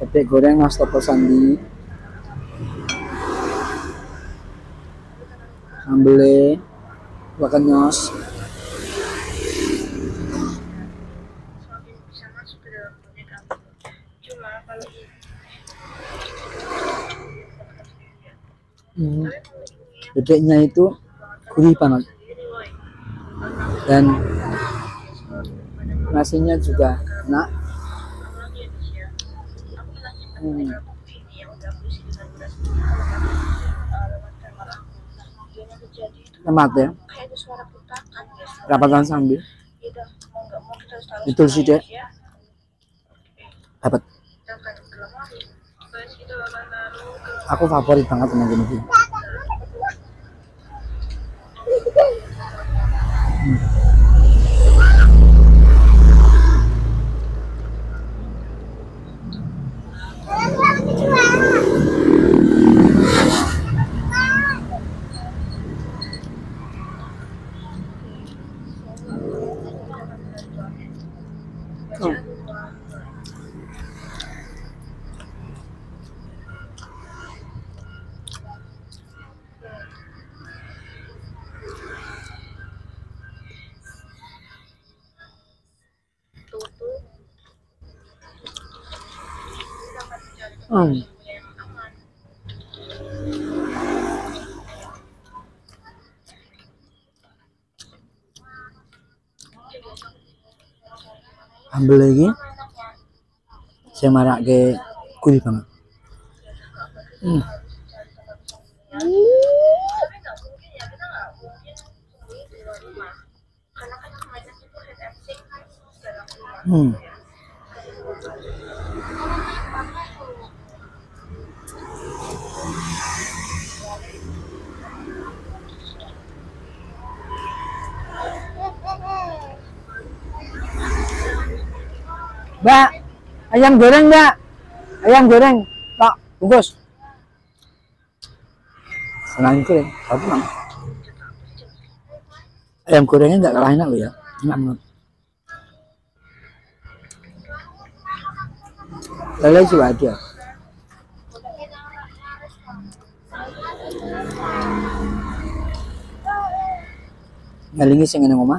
bebek goreng mas toko sandi. Sambele ini Hmm, itu gurih banget. Dan nasinya juga kan Hmm. ini itu lemat ya suara putakan ya sambil. Ya taruh Betul sih, Dek. ya dapat. Aku favorit banget sama gini gini Oh. tutup ambil lagi. Saya marak ke gurih banget. Hmm. tapi nggak mungkin ya kita nggak mungkin sembunyi di luar rumah karena kan yang banyak itu head and seek kan dalam rumah Hmm. Mbak, ayam goreng mbak, ayam goreng, pak, bungkus. Selain goreng, tapi mang. Ayam gorengnya nggak kalah enak loh ya, enak banget. Lele juga ada. Ngalingi sing nang omah.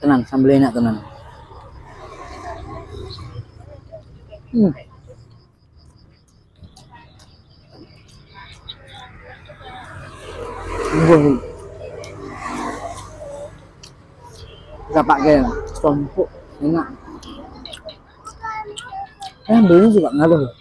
Tenan, sambel enak tenan. Hmm. Wah. Kita pakai sompok enak. Eh, belinya juga ngaruh.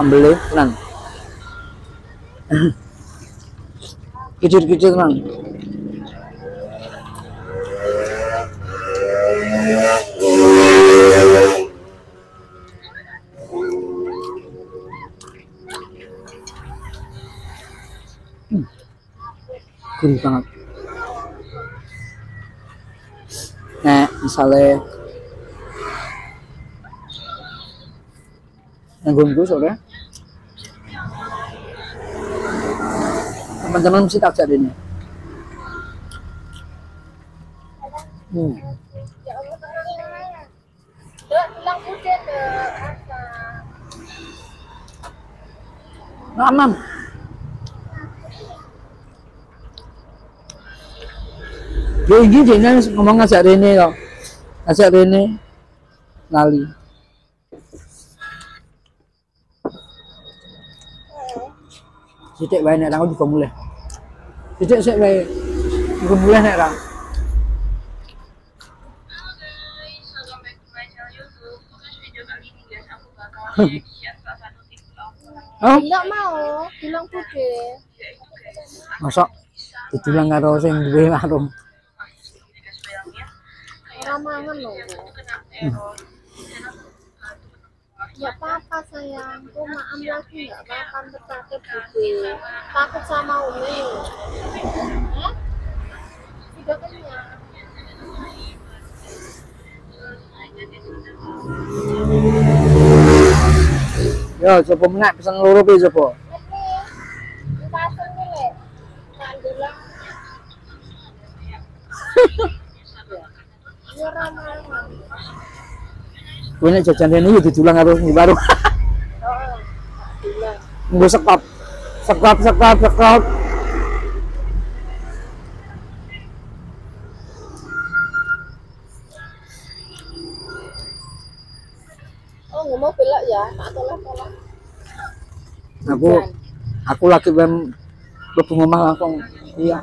Loh. Sambelnya tenan. Kicir-kicir tenan. Hmm. Banget. Nah, misalnya Gunku sore. Teman-teman mesti tak jadi ini. Hmm. Aman. Ya ini dia ngomong ngajak Rene kok. Ngajak Rene lali. Cicik baik nak aku juga boleh. Cicik cik baik. Juga boleh nak orang. Oh. Tidak mau, tulang putih. Masuk. Ditulang karo sing duwe mahrum. Ora mangan lho. Ya apa-apa sayang, tuh maam lagi nggak makan terpakai budi. Takut sama Umi. Hah? Sudah kenyang. Yo, coba menak pesan loro piye coba? Ini, pasang Gue nek jajan rene yo ditulang karo sing bilang. Nggo sekop. Sekop, sekop, sekop. Oh, ngomong belak ya. Aku aku lagi ben lebu ngomong langsung. Iya.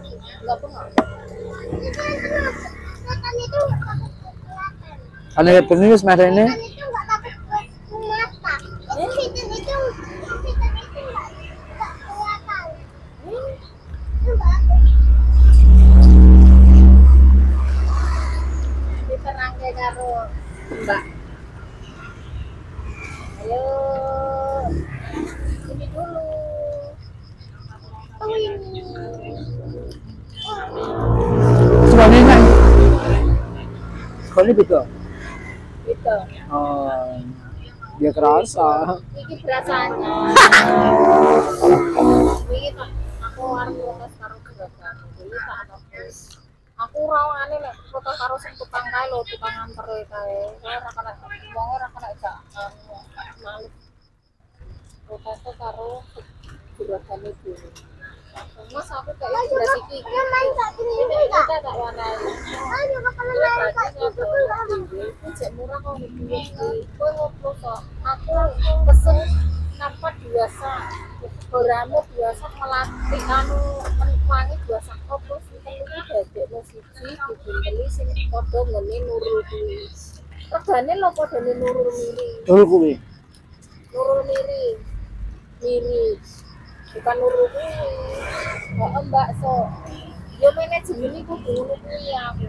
Karena bener wis meh rene. itu nggak takut mata. Itu fitur itu fitur itu nggak nggak kelihatan. Itu bagus. Diterangke karo Mbak. Ayo. Ini dulu. Oh ini. Sekolahnya nek. Sekolahnya beda. Gitu. Oh. Dia kerasa. Iki berasanya. Iki tak aku arep protes karo juragan. Dulu tak. Aku rawangane lek foto karo sing tukang kae lho, tukang anter kae. Ora kena wong ora kena jak anu, malu. Protes karo juragan itu. Mas aku kayak beras iki. Dia main nggak sini Ini kita tak wanai. Oh juga kalau main nggak sini juga. Cek murah kok. Kowe ngopo kok? Aku pesen apa biasa. Goramu biasa melatih anu wangi biasa opo sing iki dadekno siji dibeli sing padha ngene nurul kuwi. Regane lho padane nurul miri. Dulu kuwi. Nurul miri. Miri. Bukan nurul kuwi. Kok mbak so. Yo manajemen iku kudu kuwi aku.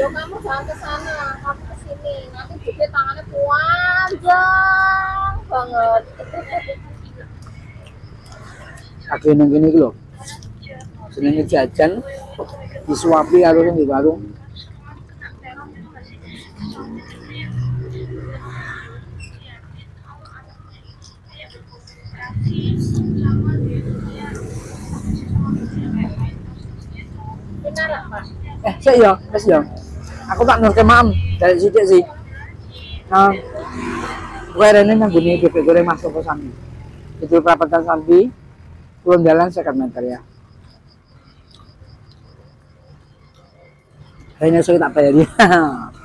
Yo kamu jangan ke sana, kamu ke sini. Nanti juga tangannya panjang banget. Lagi nang kene iki lho. Senenge jajan disuapi sing di warung. Eh, sik ya, wis ya. Aku tak nurke mam dari sithik sih. Nah, gue rene nang gune bebek goreng masuk ke Sambi. Itu perapatan Sambi, turun jalan 50 meter ya. Kayaknya saya tak bayar ya.